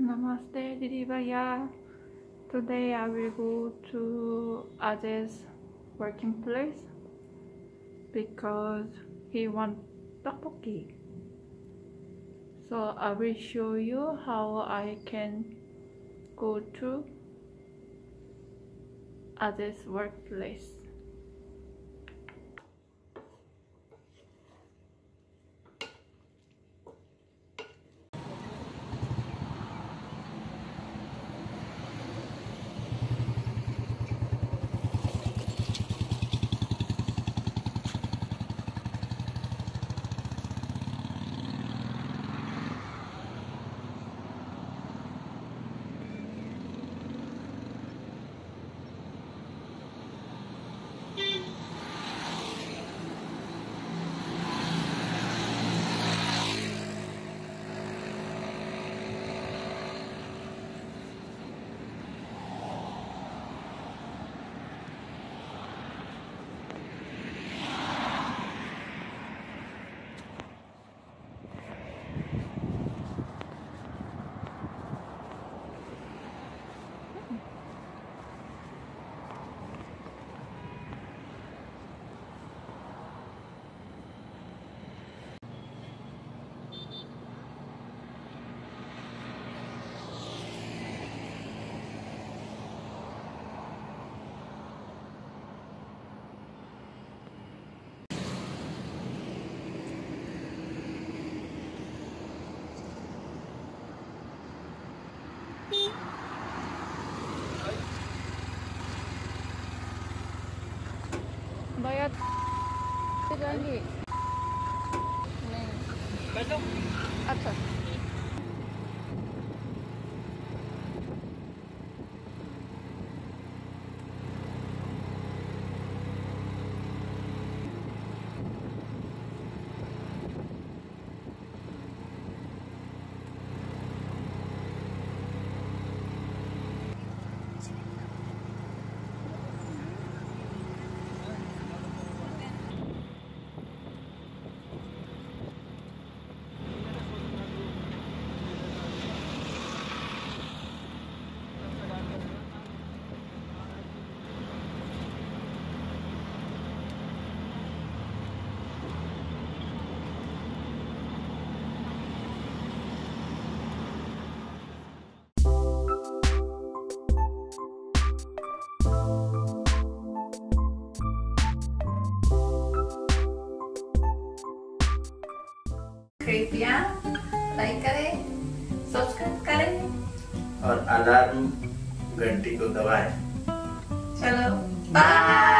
Namaste, Didi Bhaiya. Today I will go to Ajay's working place because he wants tteokbokki. So I will show you how I can go to Ajay's workplace. जाएँगे। नहीं। अच्छा। कृपया like करें subscribe करें। और alarm घंटी को दबाएँ। चलो बाय